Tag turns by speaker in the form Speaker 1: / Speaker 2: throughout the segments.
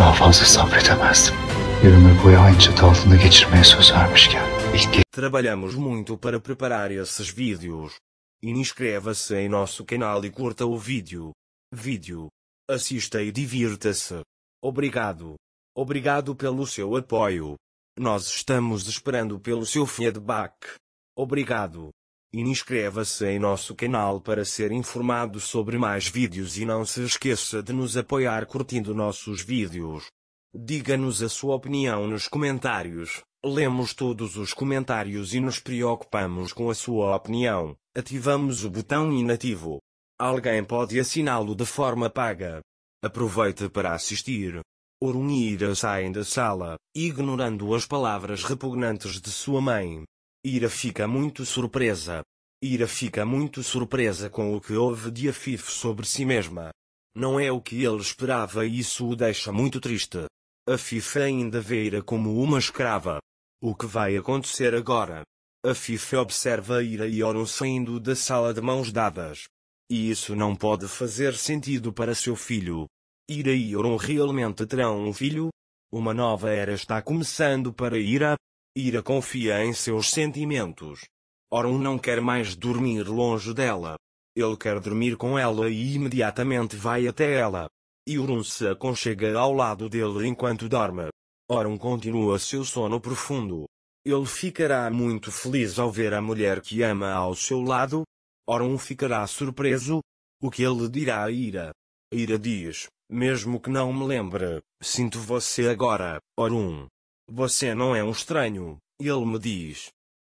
Speaker 1: Daha fazla sabredemezdim. Altında geçirmeye söz vermişken ilk
Speaker 2: Trabalhamos muito para preparar esses vídeos. Inscreva-se em nosso canal e curta o vídeo. Vídeo. Assista e divirta-se. Obrigado. Obrigado pelo seu apoio. Nós estamos esperando pelo seu feedback. Obrigado. Inscreva-se em nosso canal para ser informado sobre mais vídeos e não se esqueça de nos apoiar curtindo nossos vídeos. Diga-nos a sua opinião nos comentários. Lemos todos os comentários e nos preocupamos com a sua opinião. Ativamos o botão inativo. Alguém pode assiná-lo de forma paga. Aproveite para assistir. Orun e Ira saem da sala, ignorando as palavras repugnantes de sua mãe. Ira fica muito surpresa. Ira fica muito surpresa com o que houve de Afif sobre si mesma. Não é o que ele esperava e isso o deixa muito triste. Afif ainda vê Ira como uma escrava. O que vai acontecer agora? Afif observa Ira e Orun saindo da sala de mãos dadas. E isso não pode fazer sentido para seu filho. Ira e Orun realmente terão um filho? Uma nova era está começando para Ira? Ira confia em seus sentimentos. Orun não quer mais dormir longe dela. Ele quer dormir com ela e imediatamente vai até ela. E Orun se aconchega ao lado dele enquanto dorme. Orun continua seu sono profundo. Ele ficará muito feliz ao ver a mulher que ama ao seu lado. Orun ficará surpreso. O que ele dirá a Ira? Ira diz, mesmo que não me lembre, sinto você agora, Orun. Você não é um estranho, ele me diz.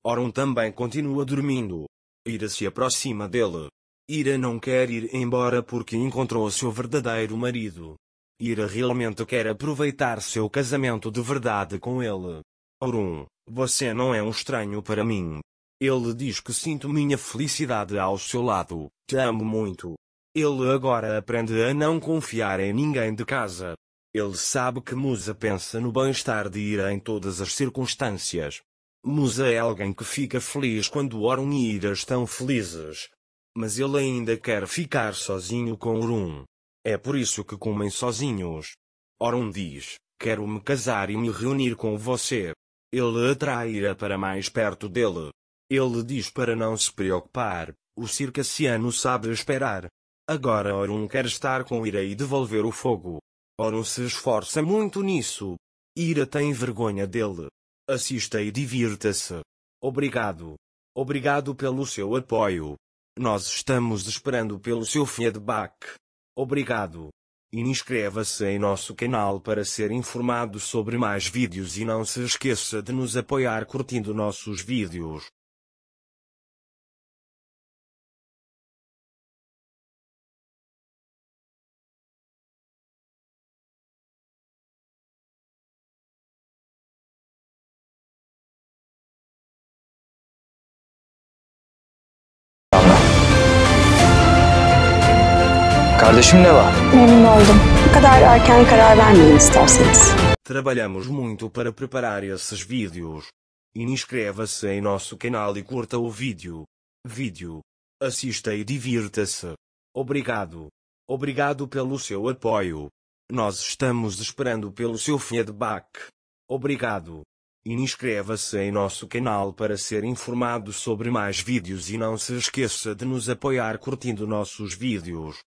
Speaker 2: Orun também continua dormindo. Ira se aproxima dele. Ira não quer ir embora porque encontrou seu verdadeiro marido. Ira realmente quer aproveitar seu casamento de verdade com ele. Orun, você não é um estranho para mim. Ele diz que sinto minha felicidade ao seu lado, te amo muito. Ele agora aprende a não confiar em ninguém de casa. Ele sabe que Musa pensa no bem-estar de Ira em todas as circunstâncias. Musa é alguém que fica feliz quando Orun e Ira estão felizes. Mas ele ainda quer ficar sozinho com Orun. É por isso que comem sozinhos. Orun diz: Quero me casar e me reunir com você. Ele atrai Ira para mais perto dele. Ele diz para não se preocupar, o circassiano sabe esperar. Agora Orun quer estar com Ira e devolver o fogo. Orun se esforça muito nisso. Ira tem vergonha dele. Assista e divirta-se. Obrigado. Obrigado pelo seu apoio. Nós estamos esperando pelo seu feedback. Obrigado. Inscreva-se em nosso canal para ser informado sobre mais vídeos e não se esqueça de nos apoiar curtindo nossos vídeos.
Speaker 3: Kardeşim ne var?
Speaker 4: Memnun oldum. Bu kadar erken karar vermeyin isterseniz.
Speaker 2: Trabalhamos muito para preparar esses vídeos. Inscreva-se em nosso canal e curta o vídeo. Vídeo. Assista e divirta-se. Obrigado. Obrigado pelo seu apoio. Nós estamos esperando pelo seu feedback. Obrigado. Inscreva-se em nosso canal para ser informado sobre mais vídeos e não se esqueça de nos apoiar curtindo nossos vídeos.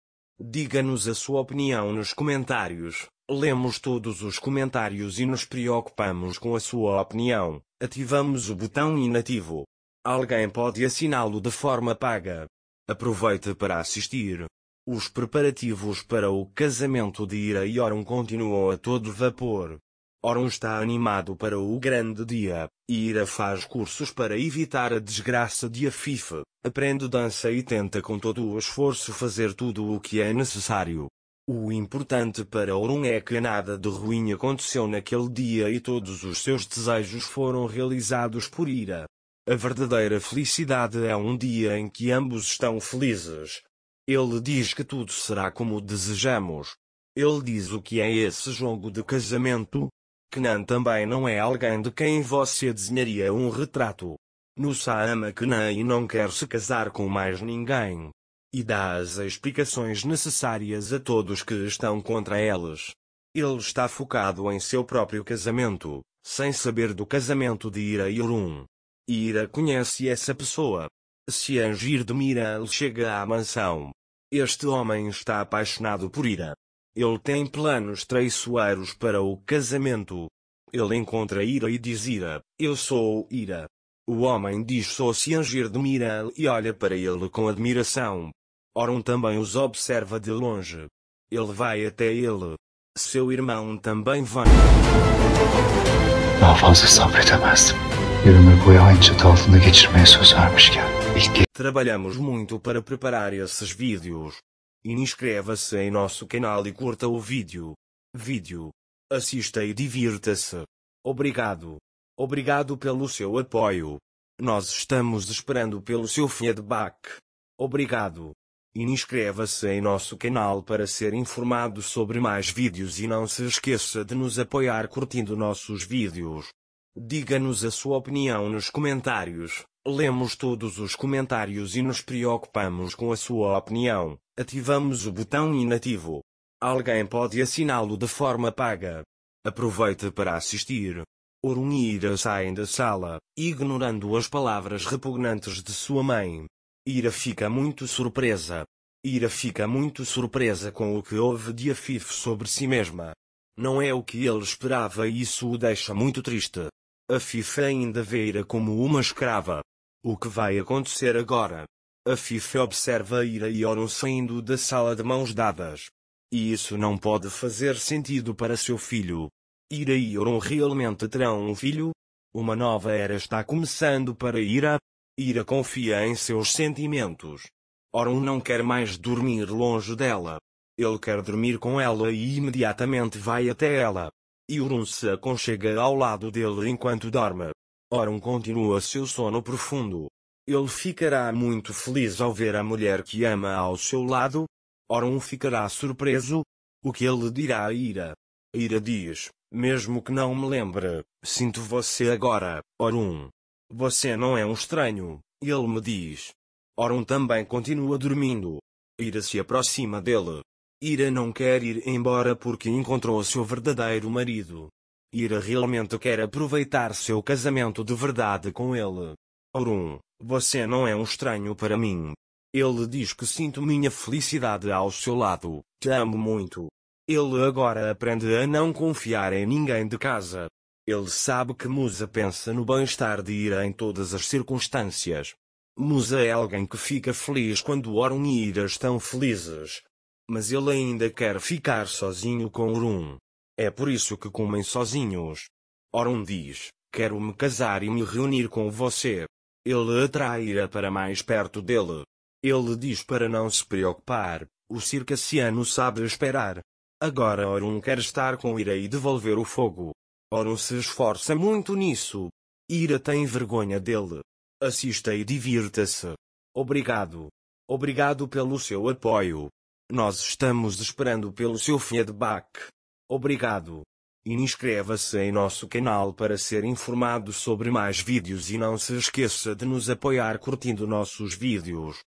Speaker 2: Diga-nos a sua opinião nos comentários. Lemos todos os comentários e nos preocupamos com a sua opinião. Ativamos o botão inativo. Alguém pode assiná-lo de forma paga. Aproveite para assistir. Os preparativos para o casamento de Ira e Orun continuam a todo vapor. Orun está animado para o grande dia, Ira faz cursos para evitar a desgraça de Afif, aprende dança e tenta com todo o esforço fazer tudo o que é necessário. O importante para Orun é que nada de ruim aconteceu naquele dia e todos os seus desejos foram realizados por Ira. A verdadeira felicidade é um dia em que ambos estão felizes. Ele diz que tudo será como desejamos. Ele diz o que é esse jogo de casamento? Kenan também não é alguém de quem você desenharia um retrato. Nusa ama Kenan e não quer se casar com mais ninguém. E dá as explicações necessárias a todos que estão contra eles. Ele está focado em seu próprio casamento, sem saber do casamento de Ira e Orun. Ira conhece essa pessoa. Se Angir de Mira chega à mansão, este homem está apaixonado por Ira. Ele tem planos traiçoeiros para o casamento. Ele encontra Ira e diz Ira, eu sou Ira. O homem diz sou Angir de Mira e olha para ele com admiração. Orum também os observa de longe. Ele vai até ele. Seu irmão também vai.
Speaker 1: Daha fazla sabredemezdim. Bir ömür boyu aynı çatı altında geçirmeye söz vermişken ilk ge-
Speaker 2: Trabalhamos muito para preparar esses vídeos. Inscreva-se em nosso canal e curta o vídeo. Vídeo. Assista e divirta-se. Obrigado. Obrigado pelo seu apoio. Nós estamos esperando pelo seu feedback. Obrigado. Inscreva-se em nosso canal para ser informado sobre mais vídeos e não se esqueça de nos apoiar curtindo nossos vídeos. Diga-nos a sua opinião nos comentários. Lemos todos os comentários e nos preocupamos com a sua opinião. Ativamos o botão inativo. Alguém pode assiná-lo de forma paga. Aproveite para assistir. Orun e Ira saem da sala, ignorando as palavras repugnantes de sua mãe. Ira fica muito surpresa. Ira fica muito surpresa com o que houve de Afif sobre si mesma. Não é o que ele esperava e isso o deixa muito triste. Afif ainda vê Ira como uma escrava. O que vai acontecer agora? Afif observa Ira e Orun saindo da sala de mãos dadas. E isso não pode fazer sentido para seu filho. Ira e Orun realmente terão um filho? Uma nova era está começando para Ira? Ira confia em seus sentimentos. Orun não quer mais dormir longe dela. Ele quer dormir com ela e imediatamente vai até ela. Orun se aconchega ao lado dele enquanto dorme. Orun continua seu sono profundo. Ele ficará muito feliz ao ver a mulher que ama ao seu lado. Orun ficará surpreso. O que ele dirá a Ira? Ira diz, mesmo que não me lembre, sinto você agora, Orun. Você não é um estranho, ele me diz. Orun também continua dormindo. Ira se aproxima dele. Ira não quer ir embora porque encontrou seu verdadeiro marido. Ira realmente quer aproveitar seu casamento de verdade com ele. Orun, você não é um estranho para mim. Ele diz que sinto minha felicidade ao seu lado, te amo muito. Ele agora aprende a não confiar em ninguém de casa. Ele sabe que Musa pensa no bem-estar de Ira em todas as circunstâncias. Musa é alguém que fica feliz quando Orun e Ira estão felizes. Mas ele ainda quer ficar sozinho com Orun. É por isso que comem sozinhos. Orun diz: Quero me casar e me reunir com você. Ele atrai Ira para mais perto dele. Ele diz para não se preocupar, o circassiano sabe esperar. Agora Orun quer estar com Ira e devolver o fogo. Orun se esforça muito nisso. Ira tem vergonha dele. Assista e divirta-se. Obrigado. Obrigado pelo seu apoio. Nós estamos esperando pelo seu feedback. Obrigado. Inscreva-se em nosso canal para ser informado sobre mais vídeos e não se esqueça de nos apoiar curtindo nossos vídeos.